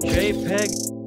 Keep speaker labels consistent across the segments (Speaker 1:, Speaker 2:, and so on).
Speaker 1: JPEG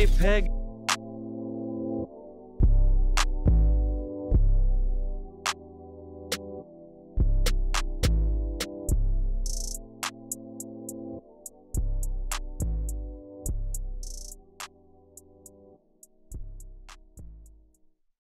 Speaker 1: JPEG